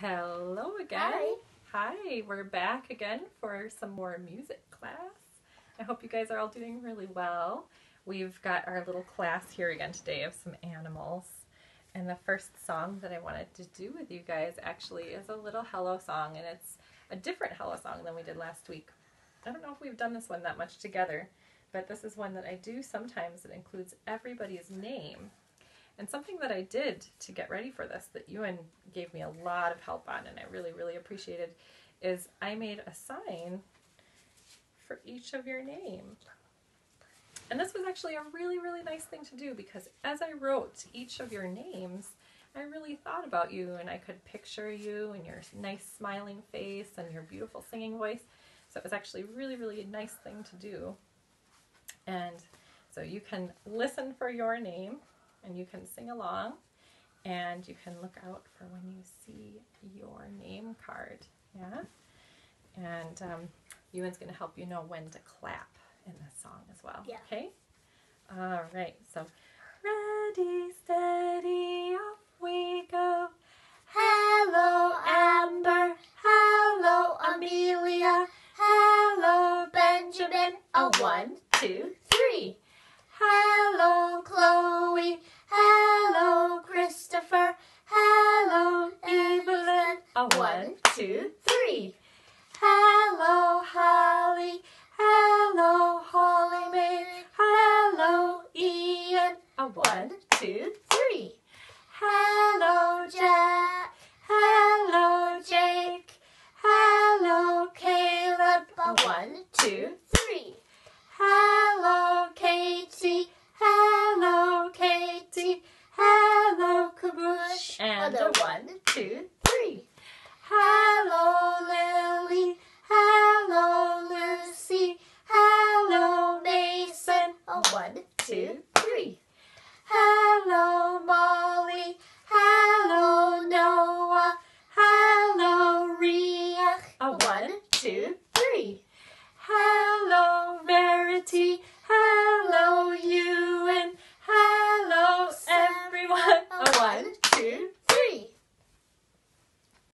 Hello again. Hi. Hi, we're back again for some more music class. I hope you guys are all doing really well. We've got our little class here again today of some animals. And the first song that I wanted to do with you guys actually is a little hello song, and it's a different hello song than we did last week. I don't know if we've done this one that much together, but this is one that I do sometimes that includes everybody's name. And something that I did to get ready for this that Ewan gave me a lot of help on and I really, really appreciated is I made a sign for each of your name. And this was actually a really, really nice thing to do because as I wrote each of your names, I really thought about you and I could picture you and your nice smiling face and your beautiful singing voice. So it was actually really, really a nice thing to do. And so you can listen for your name and you can sing along and you can look out for when you see your name card. Yeah? And um, Ewan's going to help you know when to clap in this song as well. Yeah. Okay? All right. So, ready, steady, off we go. Hello, Amber. Hello, Amelia. Hello, Benjamin. A one, two, two, three. Hello, Holly. Hello, Holly Mae. Hello, Ian. A One, two, three. Hello, Jack. Hello, Jake. Hello, Caleb. A one, two, three. Hello, Katie. Hello, Katie. Hello, Kaboosh. And a one, two, three. One, two, three. Hello, Molly. Hello, Noah. Hello, Riach. A one, two, three. Hello, Verity.